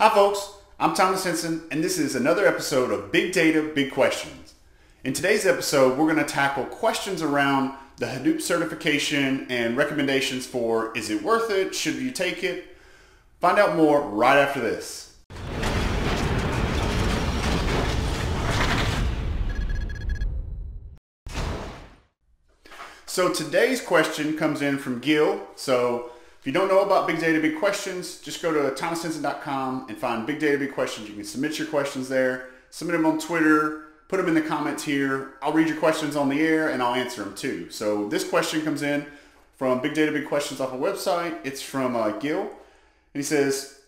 Hi folks, I'm Thomas Henson and this is another episode of Big Data, Big Questions. In today's episode, we're going to tackle questions around the Hadoop certification and recommendations for is it worth it, should you take it? Find out more right after this. So today's question comes in from Gil. So you don't know about Big Data Big Questions, just go to thomashenson.com and find Big Data Big Questions. You can submit your questions there, submit them on Twitter, put them in the comments here. I'll read your questions on the air and I'll answer them too. So this question comes in from Big Data Big Questions off a website. It's from uh, Gil. And he says,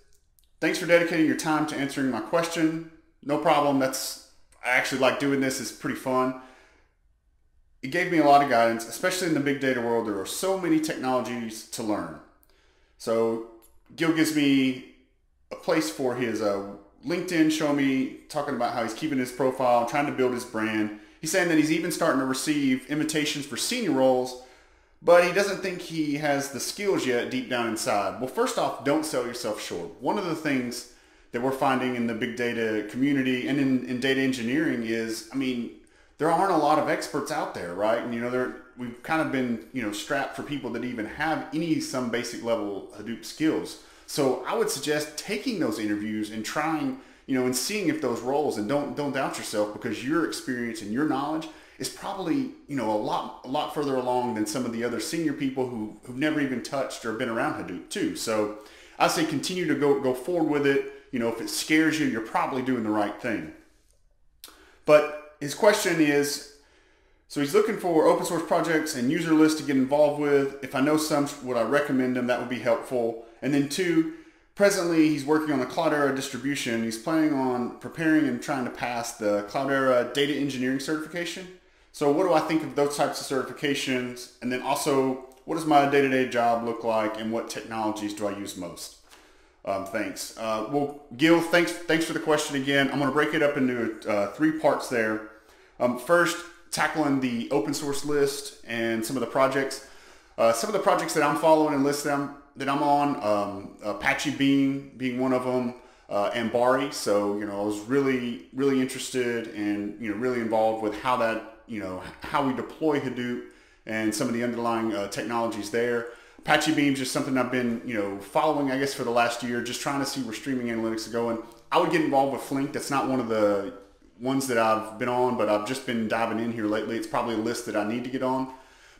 thanks for dedicating your time to answering my question. No problem. That's, I actually like doing this. It's pretty fun it gave me a lot of guidance, especially in the big data world. There are so many technologies to learn. So Gil gives me a place for his uh, LinkedIn, show me talking about how he's keeping his profile, trying to build his brand. He's saying that he's even starting to receive invitations for senior roles, but he doesn't think he has the skills yet deep down inside. Well, first off, don't sell yourself short. One of the things that we're finding in the big data community and in, in data engineering is, I mean, there aren't a lot of experts out there, right? And you know, there we've kind of been you know strapped for people that even have any some basic level Hadoop skills. So I would suggest taking those interviews and trying you know and seeing if those roles and don't don't doubt yourself because your experience and your knowledge is probably you know a lot a lot further along than some of the other senior people who who've never even touched or been around Hadoop too. So I say continue to go go forward with it. You know, if it scares you, you're probably doing the right thing. But his question is, so he's looking for open source projects and user lists to get involved with. If I know some, would I recommend them? That would be helpful. And then two, presently he's working on the Cloudera distribution. He's planning on preparing and trying to pass the Cloudera data engineering certification. So what do I think of those types of certifications? And then also, what does my day-to-day job look like and what technologies do I use most? Um, thanks. Uh, well, Gil, thanks thanks for the question again. I'm going to break it up into uh, three parts there. Um, first, tackling the open source list and some of the projects. Uh, some of the projects that I'm following and list them that I'm on, um, Apache Beam being one of them, uh, Ambari. So you know, I was really really interested and you know really involved with how that you know how we deploy Hadoop and some of the underlying uh, technologies there. Apache Beam is just something I've been, you know, following, I guess, for the last year, just trying to see where streaming analytics are going. I would get involved with Flink. That's not one of the ones that I've been on, but I've just been diving in here lately. It's probably a list that I need to get on.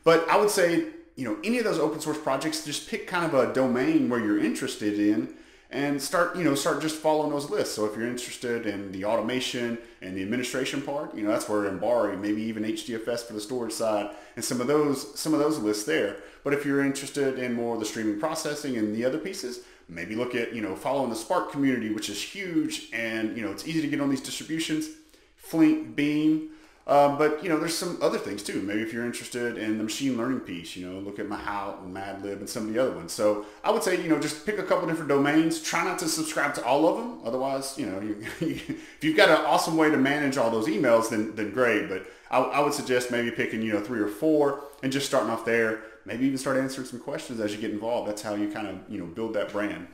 But I would say, you know, any of those open source projects, just pick kind of a domain where you're interested in and start, you know, start just following those lists. So if you're interested in the automation and the administration part, you know, that's where Ambari, maybe even HDFS for the storage side, and some of those, some of those lists there. But if you're interested in more of the streaming processing and the other pieces, maybe look at, you know, following the Spark community, which is huge and, you know, it's easy to get on these distributions. Flink, Beam, um, but you know, there's some other things too. Maybe if you're interested in the machine learning piece, you know, look at Mahout and MADlib and some of the other ones. So I would say, you know, just pick a couple different domains. Try not to subscribe to all of them. Otherwise, you know, you, if you've got an awesome way to manage all those emails, then then great. But I, I would suggest maybe picking, you know, three or four and just starting off there. Maybe even start answering some questions as you get involved. That's how you kind of, you know, build that brand.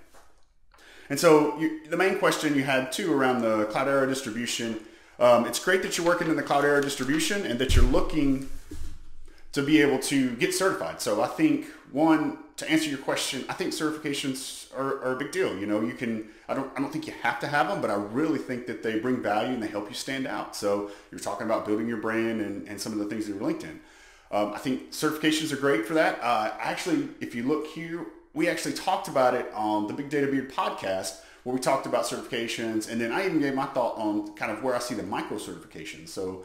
And so you, the main question you had too around the Cloudera distribution um, it's great that you're working in the Cloudera distribution and that you're looking to be able to get certified. So I think one, to answer your question, I think certifications are, are, a big deal. You know, you can, I don't, I don't think you have to have them, but I really think that they bring value and they help you stand out. So you're talking about building your brand and, and some of the things in your LinkedIn. Um, I think certifications are great for that. Uh, actually, if you look here, we actually talked about it on the Big Data Beard podcast where we talked about certifications, and then I even gave my thought on kind of where I see the micro certifications. So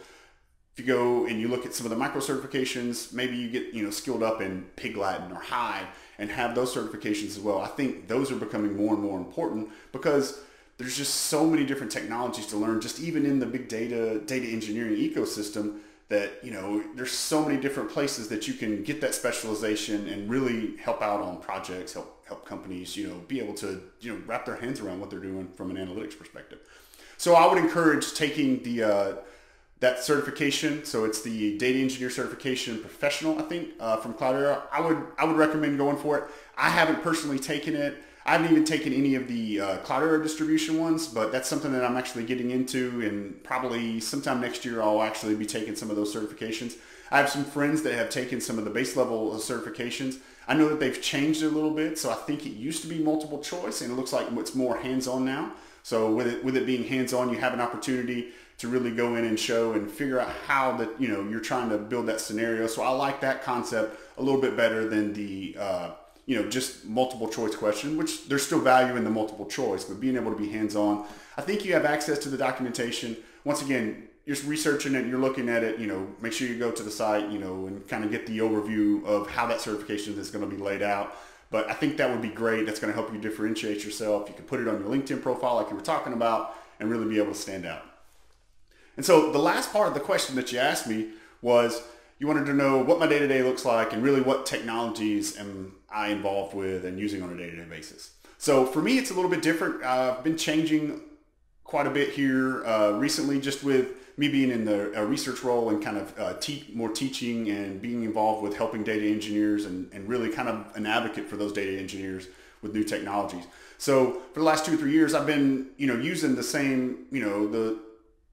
if you go and you look at some of the micro certifications, maybe you get you know skilled up in Pig Latin or Hive and have those certifications as well. I think those are becoming more and more important because there's just so many different technologies to learn, just even in the big data data engineering ecosystem that you know there's so many different places that you can get that specialization and really help out on projects help help companies you know be able to you know wrap their hands around what they're doing from an analytics perspective. So i would encourage taking the uh, that certification. So it's the data engineer certification professional i think uh, from cloudera i would i would recommend going for it. I haven't personally taken it I haven't even taken any of the uh, Cloudera distribution ones, but that's something that I'm actually getting into and probably sometime next year I'll actually be taking some of those certifications. I have some friends that have taken some of the base level certifications. I know that they've changed it a little bit, so I think it used to be multiple choice and it looks like it's more hands-on now. So with it, with it being hands-on, you have an opportunity to really go in and show and figure out how that, you know, you're trying to build that scenario. So I like that concept a little bit better than the, uh, you know, just multiple choice question, which there's still value in the multiple choice, but being able to be hands-on. I think you have access to the documentation. Once again, you're researching it, you're looking at it, you know, make sure you go to the site, you know, and kind of get the overview of how that certification is going to be laid out. But I think that would be great. That's going to help you differentiate yourself. You can put it on your LinkedIn profile like you were talking about and really be able to stand out. And so the last part of the question that you asked me was you wanted to know what my day-to-day looks like and really what technologies am I involved with and using on a day-to-day basis. So for me, it's a little bit different. Uh, I've been changing quite a bit here uh, recently just with me being in the research role and kind of uh, te- more teaching and being involved with helping data engineers and, and really kind of an advocate for those data engineers with new technologies. So for the last two or three years, I've been, you know, using the same, you know, the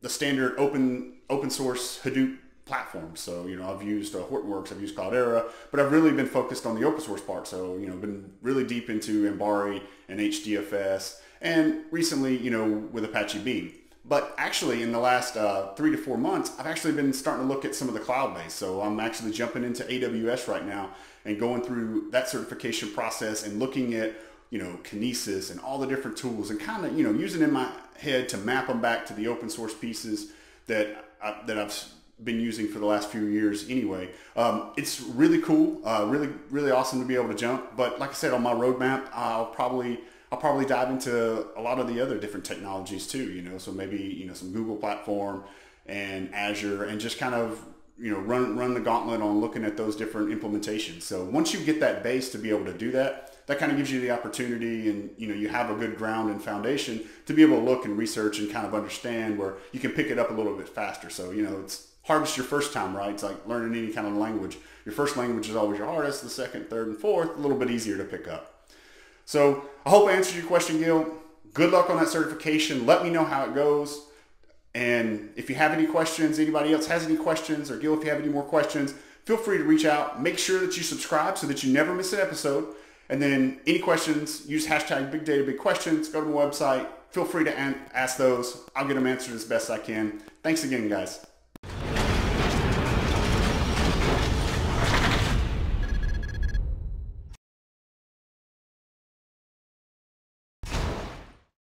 the standard open open source Hadoop platform. So, you know, I've used uh, Hortonworks, I've used Cloudera, but I've really been focused on the open source part. So, you know, been really deep into Ambari and HDFS and recently, you know, with Apache Beam. But actually, in the last uh, three to four months, I've actually been starting to look at some of the cloud-based. So I'm actually jumping into AWS right now and going through that certification process and looking at, you know, Kinesis and all the different tools and kind of, you know, using in my head to map them back to the open source pieces that I, that I've been using for the last few years anyway. Um, it's really cool, uh, really, really awesome to be able to jump. But like I said, on my roadmap, I'll probably I'll probably dive into a lot of the other different technologies too, you know, so maybe, you know, some Google platform and Azure and just kind of, you know, run, run the gauntlet on looking at those different implementations. So once you get that base to be able to do that, that kind of gives you the opportunity and, you know, you have a good ground and foundation to be able to look and research and kind of understand where you can pick it up a little bit faster. So, you know, it's hardest your first time, right? It's like learning any kind of language. Your first language is always your hardest. The second, third, and fourth, a little bit easier to pick up. So I hope I answered your question, Gil. Good luck on that certification. Let me know how it goes. And if you have any questions, anybody else has any questions, or Gil, if you have any more questions, feel free to reach out. Make sure that you subscribe so that you never miss an episode. And then any questions, use hashtag Big Data Big Questions. Go to the website. Feel free to ask those. I'll get them answered as best I can. Thanks again, guys.